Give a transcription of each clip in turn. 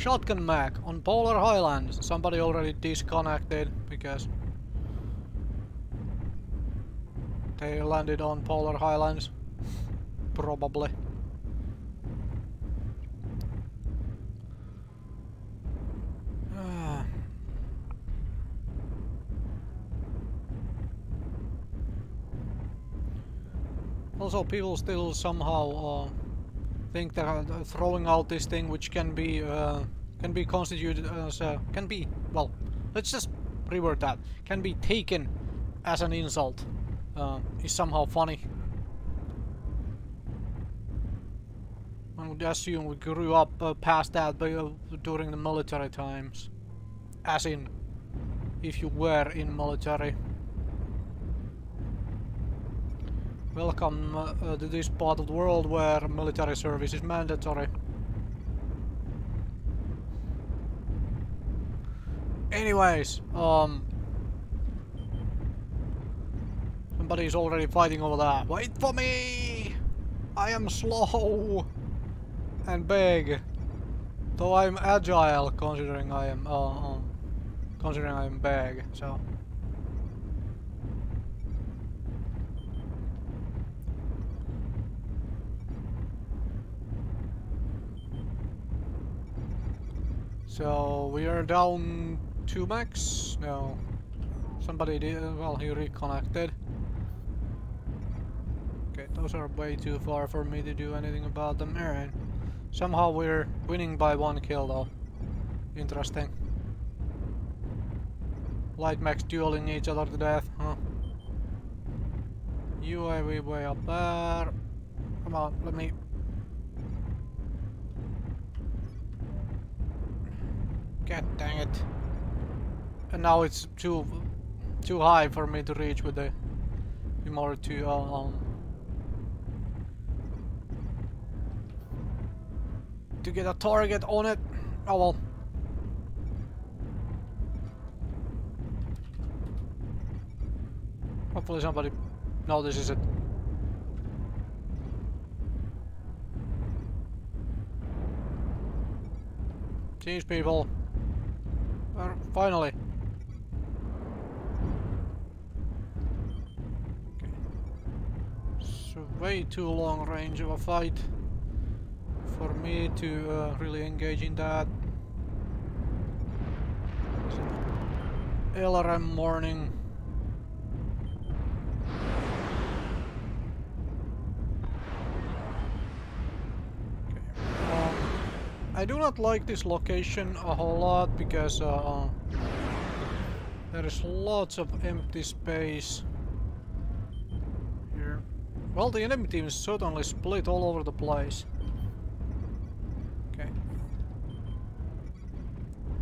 Shotgun mech on Polar Highlands. Somebody already disconnected because they landed on Polar Highlands. Probably. Ah. Also, people still somehow uh, think that uh, throwing out this thing, which can be uh, can be constituted as can be well, let's just reword that, can be taken as an insult, uh, is somehow funny. I would assume we grew up uh, past that by, uh, during the military times, as in, if you were in military. Welcome uh, to this part of the world where military service is mandatory. Anyways, um... Somebody's already fighting over there. Wait for me! I am slow! And big. Though I'm agile, considering I am, uh, uh considering I am big, so... So we are down two mechs? No. Somebody did, well he reconnected. Okay, those are way too far for me to do anything about them. Alright. Somehow we're winning by one kill though. Interesting. Light mechs dueling each other to death, huh? UAV way up there. Come on, let me God dang it. And now it's too too high for me to reach with the order to uh, um to get a target on it. Oh well. Hopefully somebody notices it. Jeez people. Finally. So way too long range of a fight for me to uh, really engage in that. LRM morning. I do not like this location a whole lot because uh, there is lots of empty space here. Well, the enemy team is certainly split all over the place. Okay.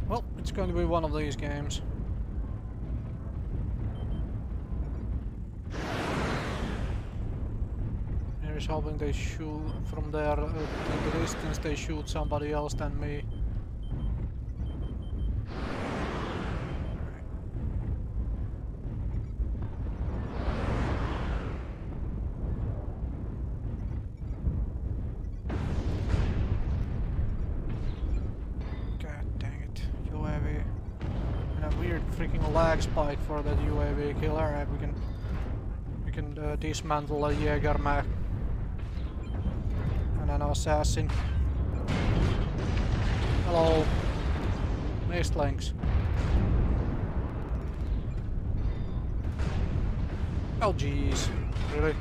Well, it's going to be one of these games. Is hoping they shoot from there uh, in the distance they shoot somebody else than me. God dang it, UAV. And a weird freaking lag spike for that UAV killer. We can we can uh, dismantle a JagerMech an assassin. Hello. Missed links. Oh jeez. Really?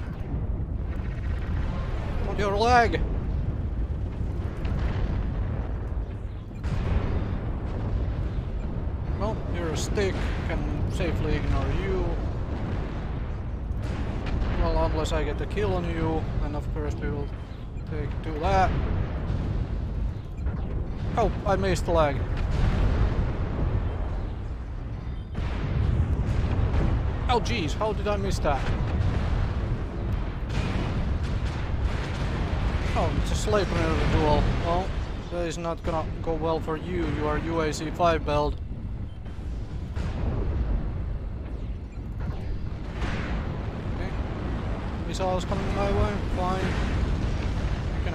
On your leg! Well, you're a stick, can safely ignore you. Well, unless I get the kill on you, and of course we will Take, do that. Oh, I missed the leg. Oh jeez, how did I miss that? Oh, it's a slave the duel. Well, that is not gonna go well for you. You are UAC 5 build. Okay. Missiles coming my way, fine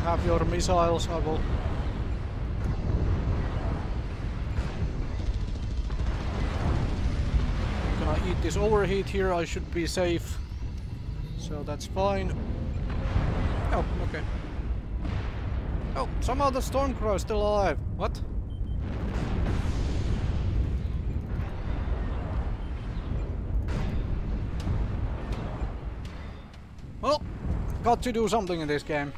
have your missiles, I will gonna eat this overheat here, I should be safe. So that's fine. Oh, okay. Oh, somehow the Stormcrow is still alive. What? Well, got to do something in this game.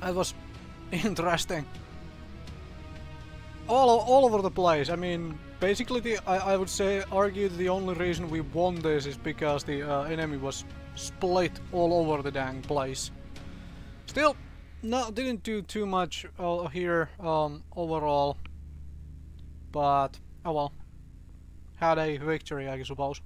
That was interesting. All, all over the place. I mean, basically, the, I, I would say, argue the only reason we won this is because the uh, enemy was split all over the dang place. Still, no, didn't do too much uh, here um, overall, but oh well, had a victory, I suppose.